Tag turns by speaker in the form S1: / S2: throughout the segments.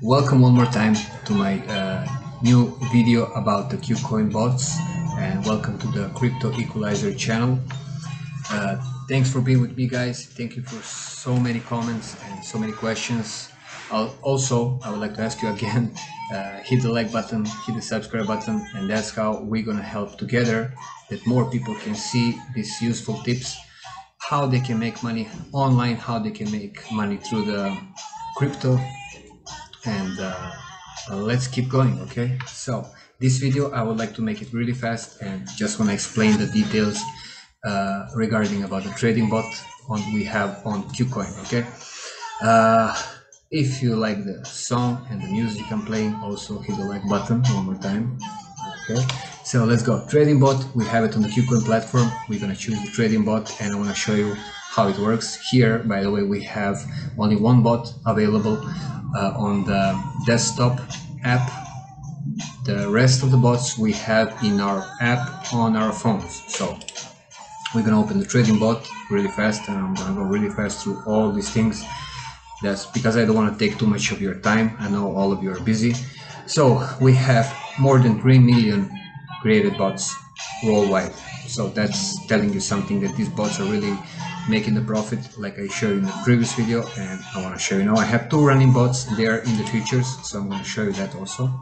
S1: Welcome one more time to my uh, new video about the KuCoin bots and welcome to the Crypto Equalizer channel. Uh, thanks for being with me guys. Thank you for so many comments and so many questions. I'll, also, I would like to ask you again, uh, hit the like button, hit the subscribe button and that's how we're gonna help together that more people can see these useful tips how they can make money online, how they can make money through the crypto and uh, let's keep going okay? So this video I would like to make it really fast and just want to explain the details uh, regarding about the trading bot on we have on KuCoin okay? Uh, if you like the song and the music I'm playing also hit the like button one more time okay so let's go. Trading bot we have it on the KuCoin platform. We're gonna choose the trading bot and I want to show you how it works. Here by the way we have only one bot available uh, on the desktop app. The rest of the bots we have in our app on our phones. So we're gonna open the trading bot really fast and I'm gonna go really fast through all these things. That's because I don't want to take too much of your time. I know all of you are busy. So we have more than 3 million created bots worldwide. So that's telling you something that these bots are really making the profit like I showed in the previous video and I want to show you. Now I have two running bots there in the futures so I'm going to show you that also.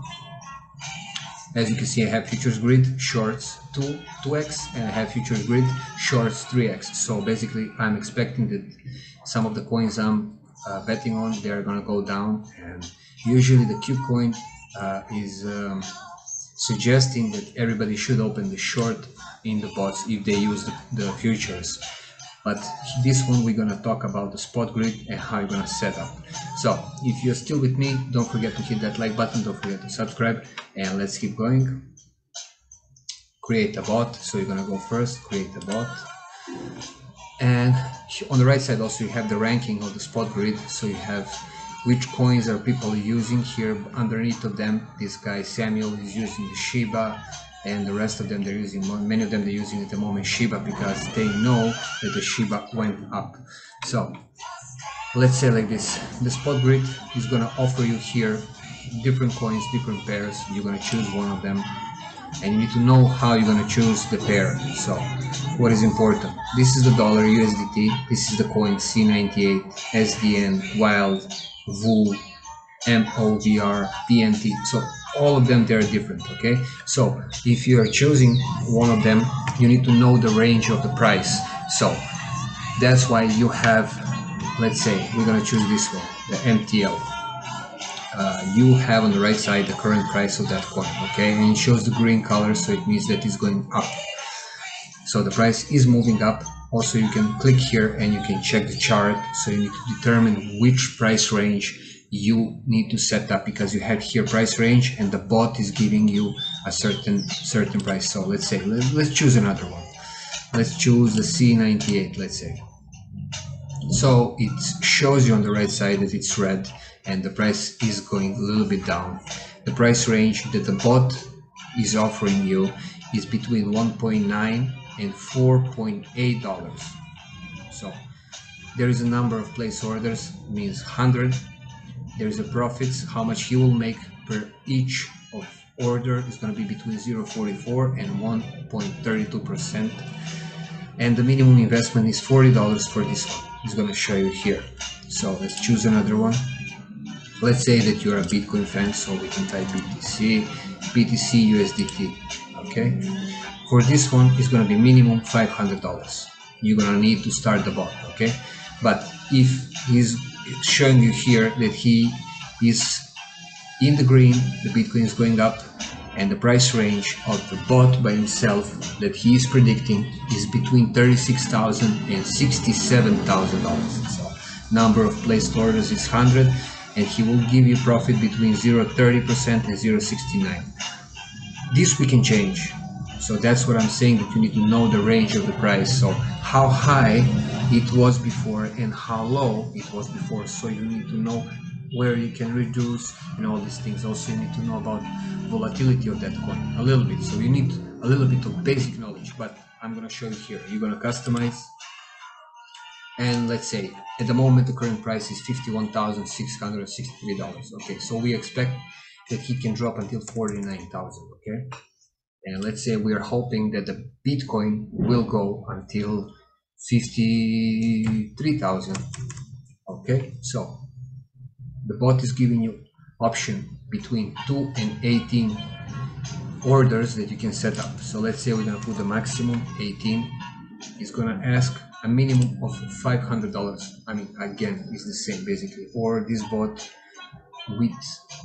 S1: As you can see I have futures grid shorts 2 2x and I have futures grid shorts 3x so basically I'm expecting that some of the coins I'm uh, betting on they're gonna go down and usually the KuCoin uh, is um, suggesting that everybody should open the short in the bots if they use the, the futures. But this one we're gonna talk about the spot grid and how you're gonna set up. So if you're still with me don't forget to hit that like button don't forget to subscribe and let's keep going. Create a bot. So you're gonna go first create a bot. And on the right side also you have the ranking of the spot grid. So you have which coins are people using here. Underneath of them this guy Samuel is using Shiba and the rest of them they're using many of them they're using at the moment Shiba because they know that the Shiba went up. So let's say like this. The spot grid is gonna offer you here different coins different pairs. You're gonna choose one of them and you need to know how you're gonna choose the pair. So what is important? This is the dollar USDT this is the coin C98 SDN wild VOO MOVR so all of them they're different okay? So if you are choosing one of them you need to know the range of the price. So that's why you have let's say we're going to choose this one the MTL uh, you have on the right side the current price of that coin okay? And it shows the green color so it means that it's going up. So the price is moving up also you can click here and you can check the chart. So you need to determine which price range you need to set up because you have here price range and the bot is giving you a certain certain price. So let's say let, let's choose another one. Let's choose the C98 let's say. So it shows you on the right side that it's red and the price is going a little bit down. The price range that the bot is offering you is between 1.9 and 4.8 dollars. So there is a number of place orders means 100 there's a profits how much he will make per each of order is going to be between 0.44 and 1.32 percent. And the minimum investment is $40 for this one he's going to show you here. So let's choose another one. Let's say that you're a bitcoin fan so we can type btc btc usdt okay for this one it's going to be minimum $500 you're to need to start the bot okay? But if he's showing you here that he is in the green the bitcoin is going up and the price range of the bot by himself that he is predicting is between $36,000 and 67,000 dollars so number of placed orders is 100 and he will give you profit between 0.30 percent and 0.69 this we can change so that's what i'm saying that you need to know the range of the price. So how high it was before and how low it was before. So you need to know where you can reduce and all these things. Also you need to know about volatility of that coin a little bit. So you need a little bit of basic knowledge but i'm going to show you here. You're going to customize. And let's say at the moment the current price is $51,663 okay so we expect that he can drop until 49,000 okay and let's say we are hoping that the Bitcoin will go until 53,000 okay so the bot is giving you option between 2 and 18 orders that you can set up. So let's say we're gonna put the maximum 18 it's gonna ask a minimum of $500 I mean again it's the same basically. Or this bot with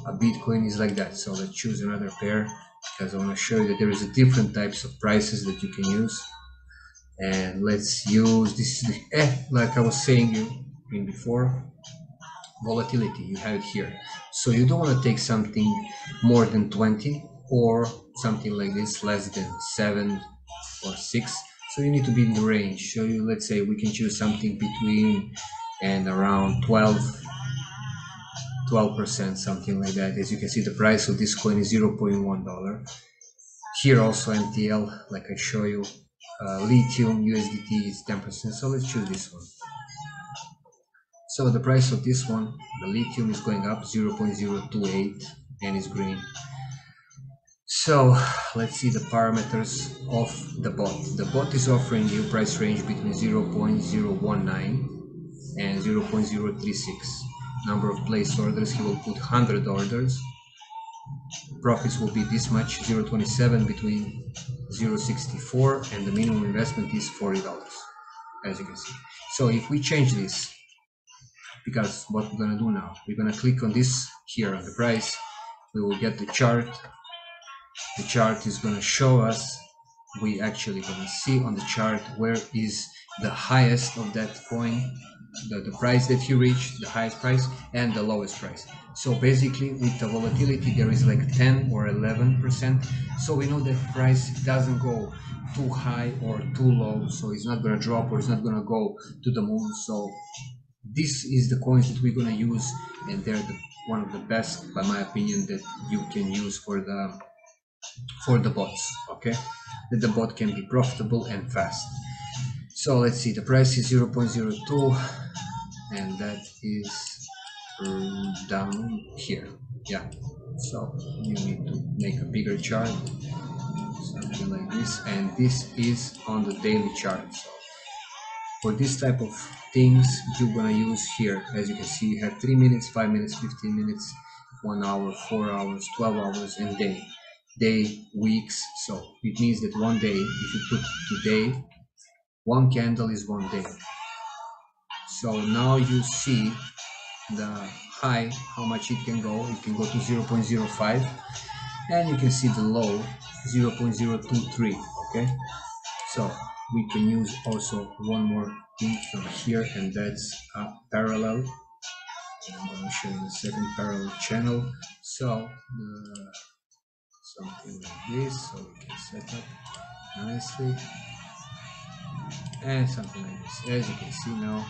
S1: a Bitcoin is like that. So let's choose another pair because I want to show you that there is a different types of prices that you can use. And let's use this eh, like I was saying you in before volatility you have it here. So you don't want to take something more than 20 or something like this less than 7 or 6 so you need to be in the range. So you let's say we can choose something between and around 12 12% something like that. As you can see the price of this coin is 0.1 dollar. Here also MTL like I show you uh, lithium USDT is 10% so let's choose this one. So the price of this one the lithium is going up 0.028 and is green. So let's see the parameters of the bot. The bot is offering you price range between 0.019 and 0.036 number of placed orders he will put 100 orders. Profits will be this much 0.27 between 0.64 and the minimum investment is $40 as you can see. So if we change this because what we're gonna do now we're gonna click on this here on the price we will get the chart. The chart is gonna show us we actually gonna see on the chart where is the highest of that coin the, the price that you reach the highest price and the lowest price. So basically with the volatility there is like 10 or 11 percent. So we know that price doesn't go too high or too low. So it's not gonna drop or it's not gonna go to the moon. So this is the coins that we're gonna use and they're the, one of the best by my opinion that you can use for the for the bots okay? That the bot can be profitable and fast so let's see the price is 0.02 and that is um, down here. Yeah. So you need to make a bigger chart something like this and this is on the daily chart. So for this type of things you're gonna use here as you can see you have 3 minutes 5 minutes 15 minutes 1 hour 4 hours 12 hours and day. Day weeks. So it means that one day if you put today one candle is one day. So now you see the high how much it can go. It can go to 0.05 and you can see the low 0.023 okay? So we can use also one more thing from here and that's a parallel. I'm going to show you the second parallel channel. So the, something like this so we can set up nicely and something like this. As you can see now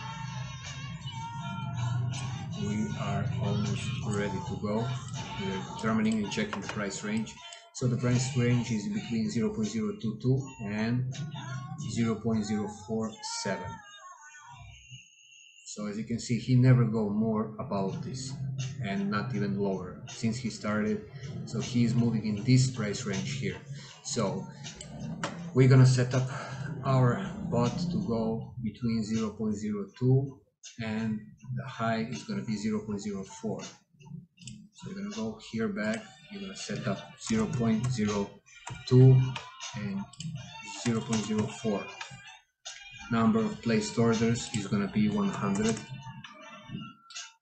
S1: we are almost ready to go. We are determining and checking the price range. So the price range is between 0.022 and 0.047 so as you can see he never go more about this and not even lower since he started. So he is moving in this price range here. So we're gonna set up our bot to go between 0.02 and the high is going to be 0.04 so you're going to go here back you're going to set up 0.02 and 0.04 number of placed orders is going to be 100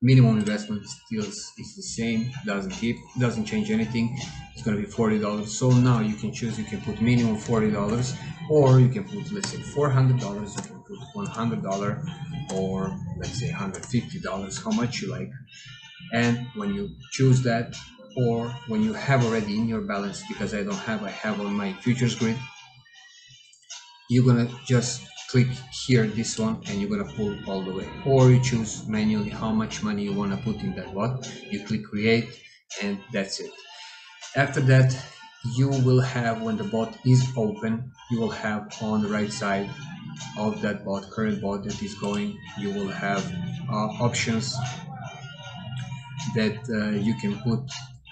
S1: minimum investment still is the same doesn't keep doesn't change anything. It's going to be $40 so now you can choose you can put minimum $40 or you can put let's say $400 you can put $100 or let's say $150 how much you like. And when you choose that or when you have already in your balance because I don't have I have on my futures grid you're gonna just click here this one and you're gonna pull all the way. Or you choose manually how much money you want to put in that bot. You click create and that's it. After that you will have when the bot is open you will have on the right side of that bot current bot that is going you will have uh, options that uh, you can put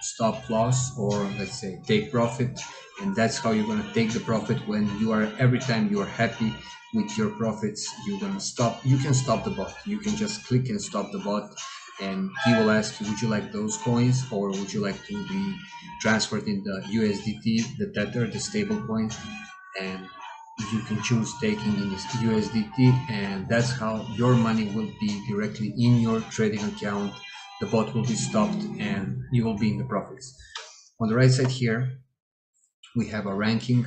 S1: stop loss or let's say take profit and that's how you're going to take the profit when you are every time you are happy with your profits you're going to stop you can stop the bot. You can just click and stop the bot and he will ask you would you like those coins or would you like to be transferred in the USDT the tether the stable coin? And you can choose taking in USDT and that's how your money will be directly in your trading account the bot will be stopped and you will be in the profits. On the right side here we have a ranking.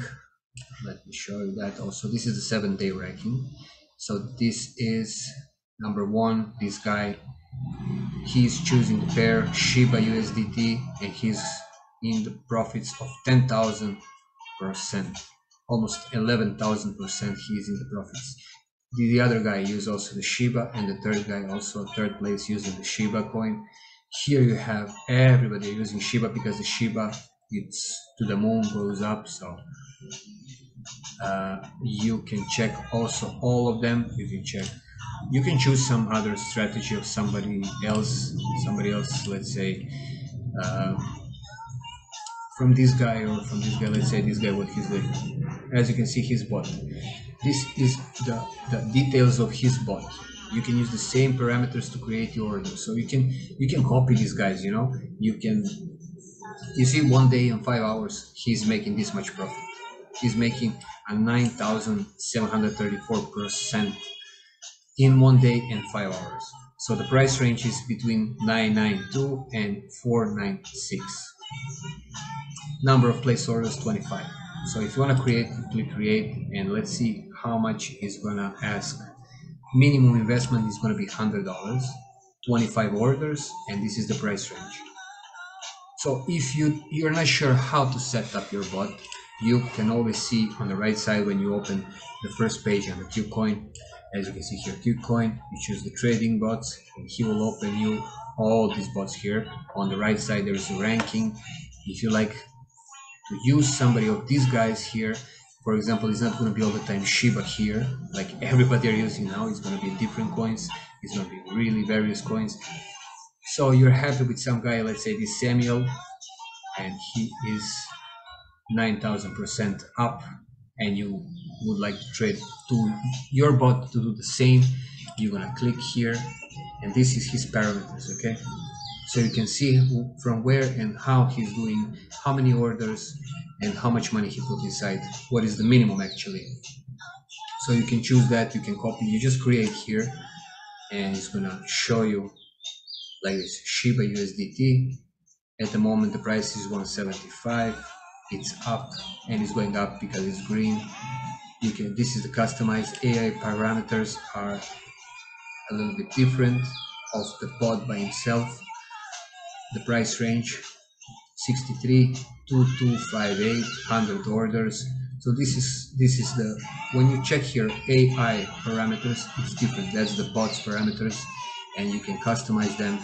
S1: Let me show you that also. This is the seven day ranking. So this is number one this guy he's choosing the pair shiba usdt and he's in the profits of 10,000 percent almost 11,000 percent he's in the profits the, the other guy used also the shiba and the third guy also third place using the shiba coin. Here you have everybody using shiba because the shiba it's to the moon goes up so uh, you can check also all of them. You can check you can choose some other strategy of somebody else somebody else let's say uh, from this guy or from this guy let's say this guy what he's doing. As you can see his bot this is the, the details of his bot you can use the same parameters to create your order. So you can you can copy these guys you know? You can you see one day in five hours he's making this much profit. He's making a 9734 percent in one day and five hours. So the price range is between 992 and 496 number of place orders 25 so if you want to create click create and let's see how much he's gonna ask minimum investment is to be hundred dollars 25 orders and this is the price range so if you you're not sure how to set up your bot, you can always see on the right side when you open the first page on the KuCoin. As you can see here, KuCoin, you choose the trading bots, and he will open you all these bots here. On the right side, there is a ranking. If you like to use somebody of these guys here, for example, it's not going to be all the time Shiba here, like everybody are using now. It's going to be different coins. It's going to be really various coins. So you're happy with some guy, let's say this Samuel, and he is 9000% up, and you would like to trade to your bot to do the same. You're gonna click here, and this is his parameters, okay? So you can see from where and how he's doing, how many orders, and how much money he put inside. What is the minimum actually? So you can choose that, you can copy, you just create here, and it's gonna show you like this Shiba USDT. At the moment, the price is 175. It's up and it's going up because it's green. You can. This is the customized AI parameters are a little bit different of the bot by itself. The price range 63 2258 100 orders. So this is this is the when you check here ai parameters it's different. That's the bot's parameters and you can customize them.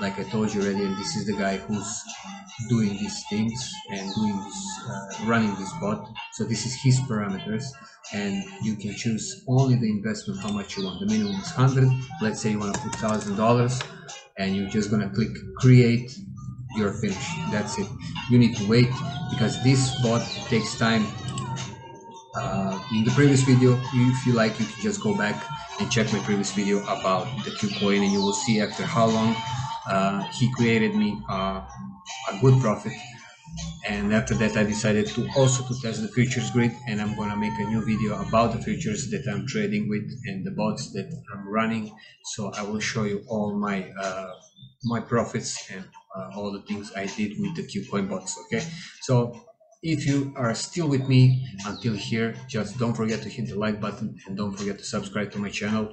S1: Like I told you already and this is the guy who's doing these things and doing this uh, running this bot. So this is his parameters and you can choose only the investment how much you want. The minimum is 100 let's say you want to put thousand dollars and you're just gonna click create you're finished. That's it. You need to wait because this bot takes time. Uh, in the previous video if you like you can just go back and check my previous video about the KuCoin and you will see after how long uh, he created me uh, a good profit and after that I decided to also to test the futures grid and I'm gonna make a new video about the futures that I'm trading with and the bots that I'm running. So I will show you all my uh, my profits and uh, all the things I did with the KuCoin bots okay? So if you are still with me until here just don't forget to hit the like button and don't forget to subscribe to my channel.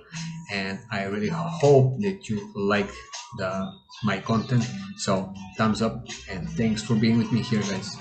S1: And i really hope that you like the my content. So thumbs up and thanks for being with me here guys